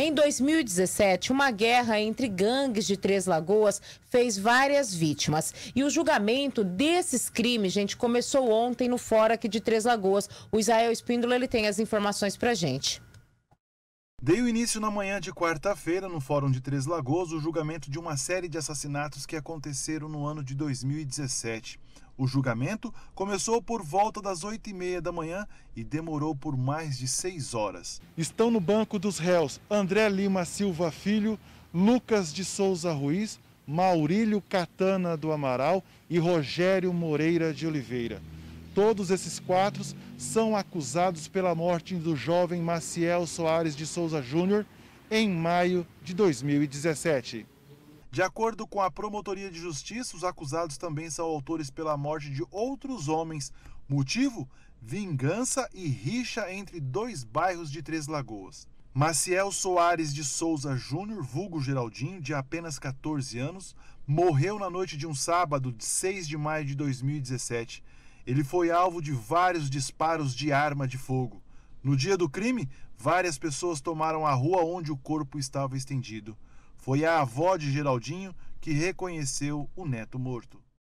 Em 2017, uma guerra entre gangues de Três Lagoas fez várias vítimas. E o julgamento desses crimes, gente, começou ontem no fórum aqui de Três Lagoas. O Israel Espíndola, ele tem as informações pra gente. Deu início na manhã de quarta-feira, no Fórum de Três Lagoas, o julgamento de uma série de assassinatos que aconteceram no ano de 2017. O julgamento começou por volta das oito e meia da manhã e demorou por mais de seis horas. Estão no banco dos réus André Lima Silva Filho, Lucas de Souza Ruiz, Maurílio Catana do Amaral e Rogério Moreira de Oliveira. Todos esses quatro são acusados pela morte do jovem Maciel Soares de Souza Júnior em maio de 2017. De acordo com a Promotoria de Justiça, os acusados também são autores pela morte de outros homens. Motivo? Vingança e rixa entre dois bairros de Três Lagoas. Maciel Soares de Souza Júnior, vulgo Geraldinho, de apenas 14 anos, morreu na noite de um sábado, de 6 de maio de 2017. Ele foi alvo de vários disparos de arma de fogo. No dia do crime, várias pessoas tomaram a rua onde o corpo estava estendido. Foi a avó de Geraldinho que reconheceu o neto morto.